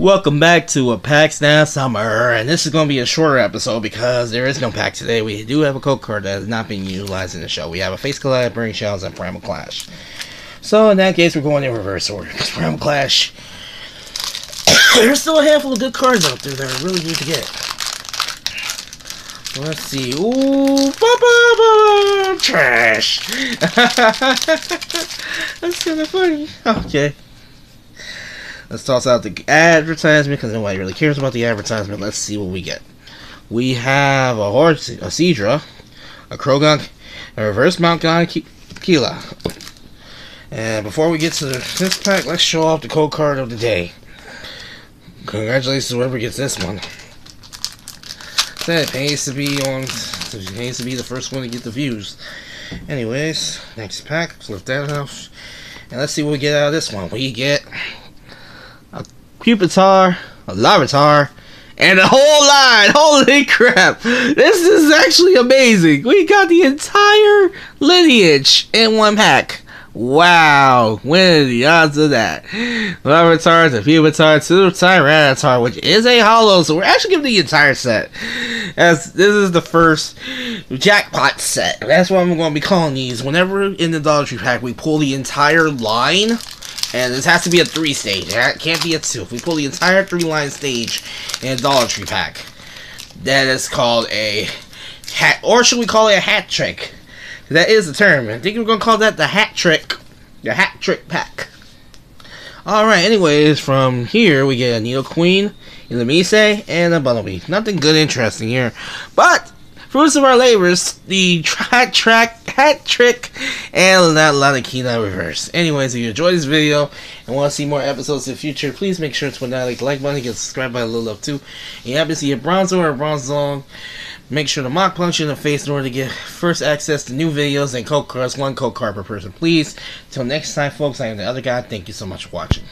Welcome back to a pack snap summer, and this is going to be a shorter episode because there is no pack today. We do have a code card that is not being utilized in the show. We have a Fates Collide, Burning Shells, and Primal Clash. So in that case, we're going in reverse order. Primal Clash. There's still a handful of good cards out there that I really need to get. Let's see. Ooh, ba ba ba trash. That's kind of funny. Okay. Let's toss out the advertisement because nobody really cares about the advertisement. Let's see what we get. We have a horse, a Seadra, a Croagunk, a reverse Mount Kila. And before we get to this pack, let's show off the code card of the day. Congratulations to whoever gets this one. That pays to be on, it pays to be the first one to get the views. Anyways, next pack, lift that off. And let's see what we get out of this one. We get Pupitar, a Larvitar, and a whole line. Holy crap! This is actually amazing. We got the entire lineage in one pack. Wow, what are the odds of that? Larvitar to Pupitar to Tyranitar, which is a holo, so we're actually giving the entire set. As this is the first jackpot set. That's what I'm to be calling these. Whenever in the Dollar Tree pack we pull the entire line and this has to be a three stage. It can't be a two. If we pull the entire three line stage in a Dollar Tree pack, that is called a hat, or should we call it a hat trick? That is the term. I think we're gonna call that the hat trick, the hat trick pack. All right. Anyways, from here we get a Nidoqueen, Illumise, and a Bunnelby. Nothing good, interesting here, but fruits of our labors, the track track hat trick and that Lanakila reverse. Anyways, if you enjoyed this video and want to see more episodes in the future, please make sure to that like, like button, get subscribed by a little up too. And you happen to see a bronze or a bronze zone, make sure to mock punch you in the face in order to get first access to new videos and code cards, one code card per person, please. Till next time, folks, I am the other guy. Thank you so much for watching.